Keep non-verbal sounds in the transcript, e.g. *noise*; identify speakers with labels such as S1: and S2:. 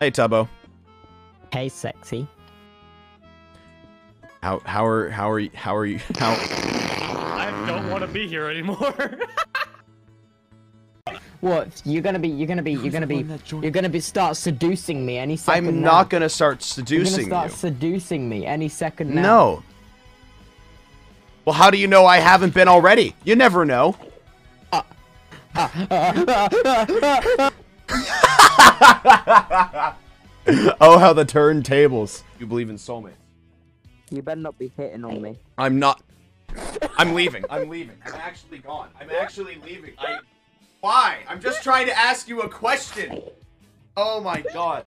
S1: Hey, Tubbo.
S2: Hey, sexy.
S1: How how are how are you how are you how
S3: I don't want to be here anymore.
S2: What? You're gonna be? You're gonna be? You're gonna be? You're gonna be start seducing me any 2nd
S1: I'm
S2: now.
S1: not gonna start seducing.
S2: You're gonna
S1: seducing
S2: start
S1: you.
S2: seducing me any second now.
S1: No. Well, how do you know I haven't been already? You never know. *laughs* oh, how the turntables. You believe in soulmates.
S2: You better not be hitting on me.
S1: I'm not. I'm leaving. I'm leaving. I'm actually gone. I'm actually leaving. I. Why? I'm just trying to ask you a question. Oh my god.